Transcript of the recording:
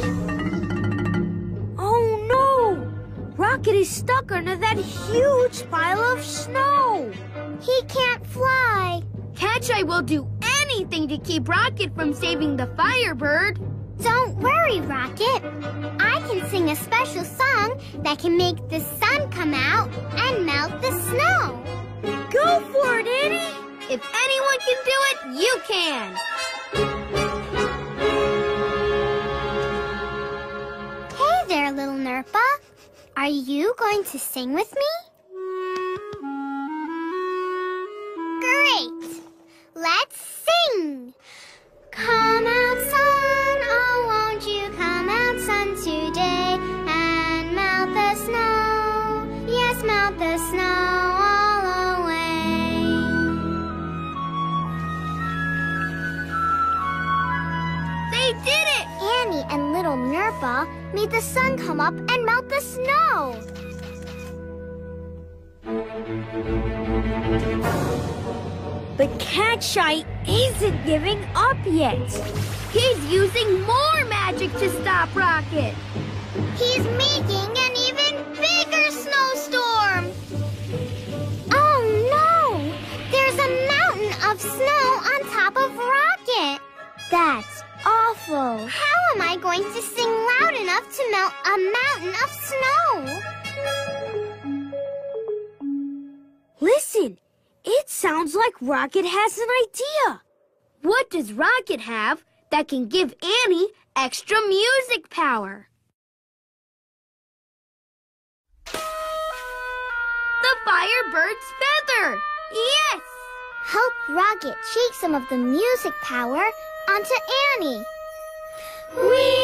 Oh no! Rocket is stuck under that huge pile of snow. He can't fly. Kastchei will do anything to keep Rocket from saving the Firebird. Don't worry, Rocket. I can sing a special song that can make the sun come out and melt the snow. Go for it, Annie! If anyone can do it, you can. Are you going to sing with me? Made the sun come up and melt the snow. But Kastchei isn't giving up yet. He's using more magic to stop Rocket. He's making an even bigger snowstorm. Oh no! There's a mountain of snow on top of Rocket. That's awful. How am I going to to melt a mountain of snow? Listen, it sounds like Rocket has an idea. What does Rocket have that can give Annie extra music power? The Firebird's feather! Yes! Help Rocket shake some of the music power onto Annie. The